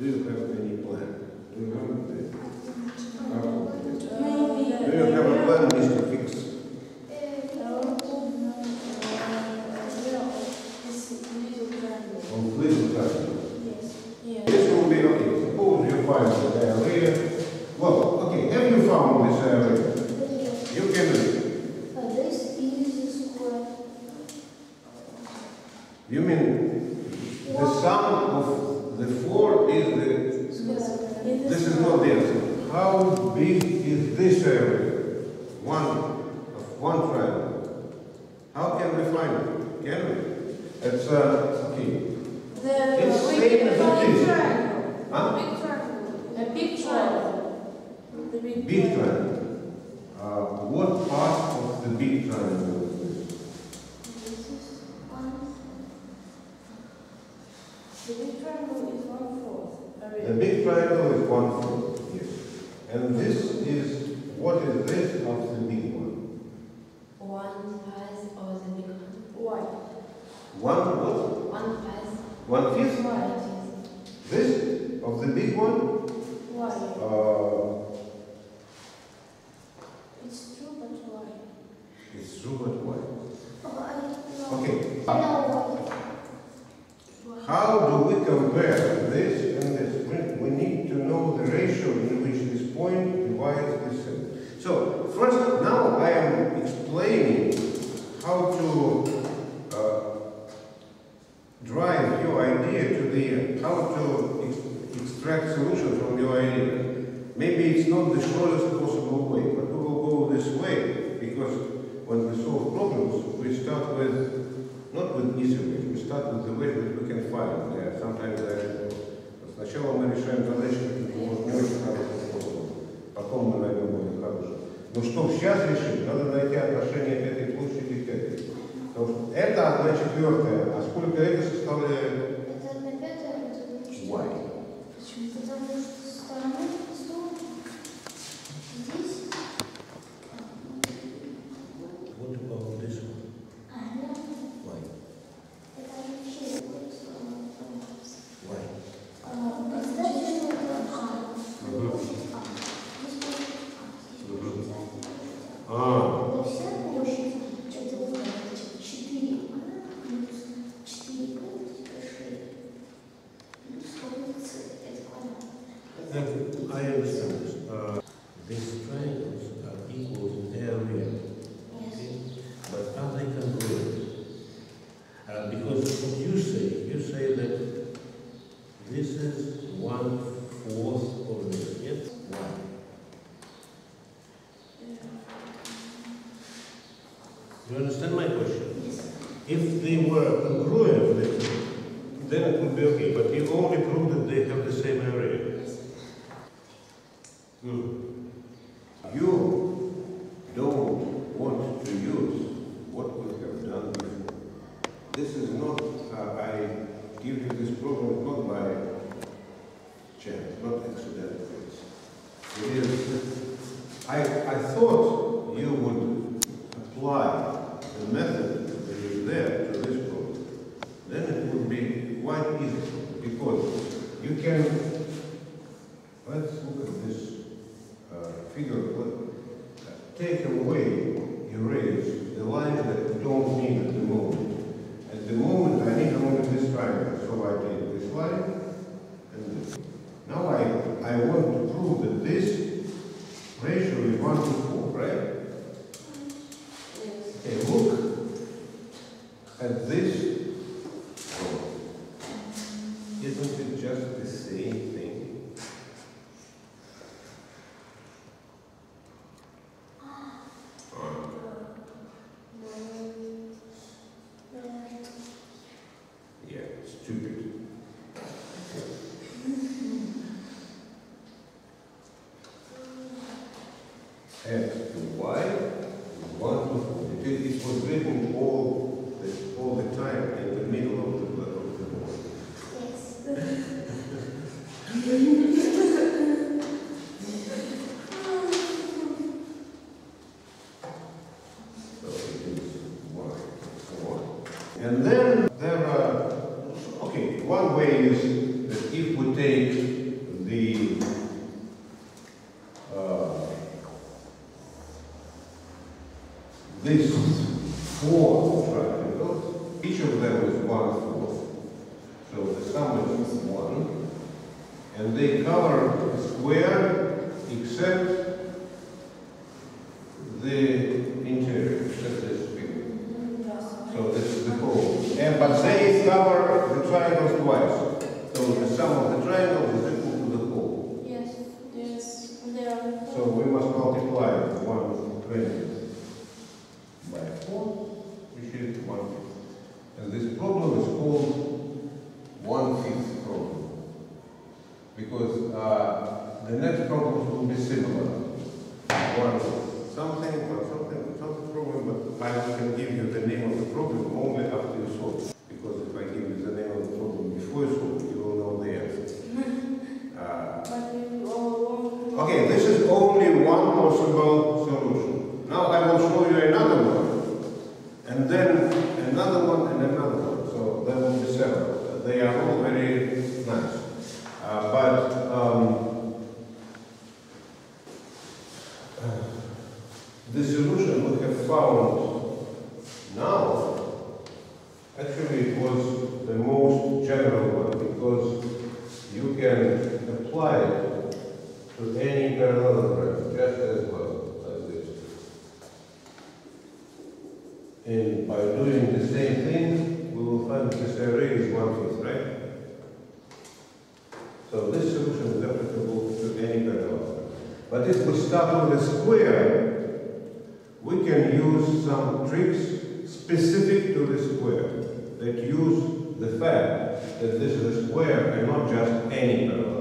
Do you have any plan? Do you have a plan? Do you have a plan, Mr. Fix? Of little triangle? Yes. This will be, okay, suppose you find the area. Well, okay, have you found this area? You can read. This is square. You mean the sum of the four is the, this is not the answer. How big is this area? One, of one triangle. How can we find it? Can we? It's, uh, okay. The It's big- same as the big is. triangle. Huh? Big triangle. A big triangle. The big. Big triangle. Uh, what part of the big triangle is this? This is one. The big triangle is one fourth. The area. big triangle is one foot, yes. And this is, what is this of the big one? One pass or the big one? Why? One what? One pass. One fifth? Why? This of the big one? Why? Uh, extract solution from your idea. Maybe it's not the shortest possible way, but we will go this way because when we solve problems, we start with not with easy ways, we start with the way that we can find. Yeah, sometimes there Сначала мы решаем задачи, которые может не очень хорошим способом, потом мы найдем более хороший. Но чтобы сейчас решить, надо найти отношение этой площади к этой. Потому что это одна четвертая, а сколько это составляет Это на пятое, это Потому что со стороны стол здесь. What about this one? А, ну, Why? это вообще а, Why? а, представьте, что это А. А. Здесь будет А. Здесь будет А. А, You understand my question? Yes. If they were congruent, then- then it would be okay, but you only prove that they have the same area. Yes. Hmm. You don't want to use what we have done before. This is not, uh, I give you this problem not by chance, not accidentally. It is, I, I thought you would apply the method that is there to this problem. Then it would be quite easy, because you can, let's look at this uh, figure, take away, erase the lines that don't need at the moment. At the moment, I need only this triangle, so I take this line and this. Now I, I want to prove that this ratio is one to four, right? Yes. Okay, look at this. Isn't it just the same thing? Yeah, stupid. X to Y is one to four. It, it was written all the, all the time in the middle of the, of the board. Yes. So it is one to four. And then there are, okay, one way is that if we take the uh, this four triangles, each of them is one fourth. So the sum is one, and they cover the square except the interior, except this figure. So this is the whole. And but they cover the triangles twice. So the sum of the triangles is equal to the whole. Yes, yes, there. So we must multiply one twentieth by four, which is one fifth. And this problem is called one fifth problem. Because uh, the next problems will be similar. One something or something, something problem, but I can give you the name of the problem only after you solve. it. Because if I give you the name of the problem before you solve, it, you will know the answer. Uh, But we all want. Okay, this is only one possible solution. Now I will show you another one, and then another one and another one. So there will be several. They are all very nice. Uh, but um, the solution we have found now, actually it was the most general one because you can apply it to any parallelogram just as well as this. And by doing the same thing, we will find this array is one fifth, right? So this solution is applicable to any parallelogram. But if we start with a square, we can use some tricks specific to the square that use the fact that this is a square and not just any parallelogram.